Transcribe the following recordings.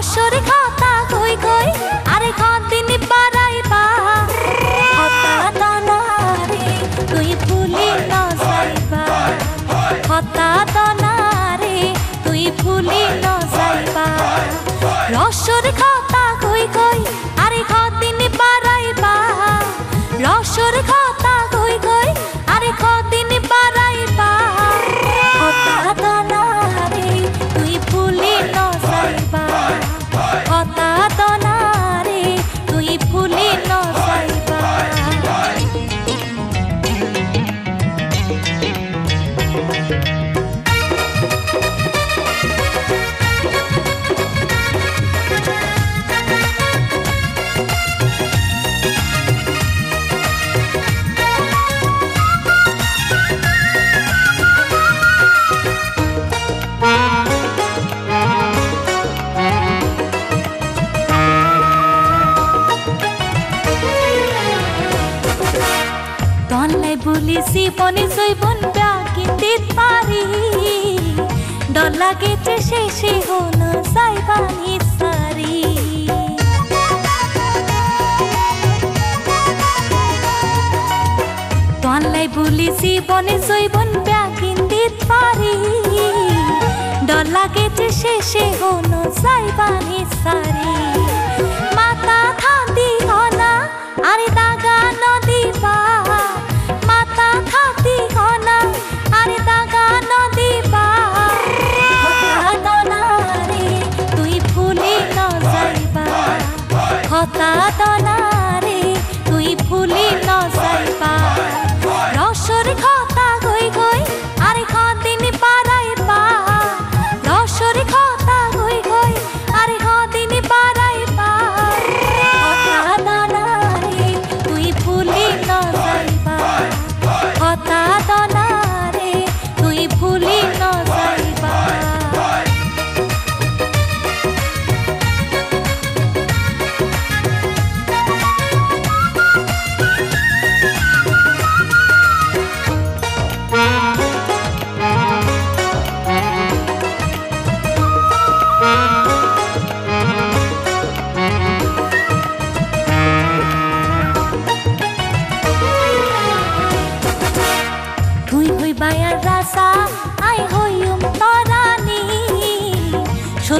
অসর খাতা কই কই আরে খাতিন পারাই পা। খাতা তনারে তুই ভুলি ন যাইবা। তুই ভুলি ন যাইবা। রসর বুলি জীবনে, জৈবন ব্যাগিতে পারি। ডর লাগে যে শেষে হলো যাইবানি সারি তলাই বুলি জীবনে, জৈবন ব্যাগিতে পারি। ডর লাগে যে শেষে হল যাইবানি সারি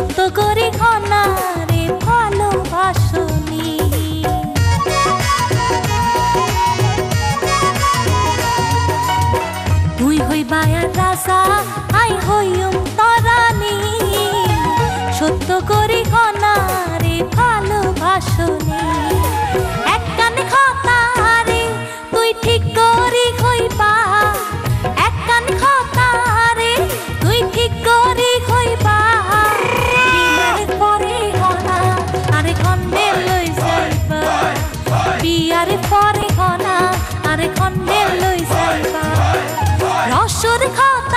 সত্য করে অনারে ভালোবাসনি তুই হইবা রাজা খণ্ডে লৈ যাইবা। রসর খাত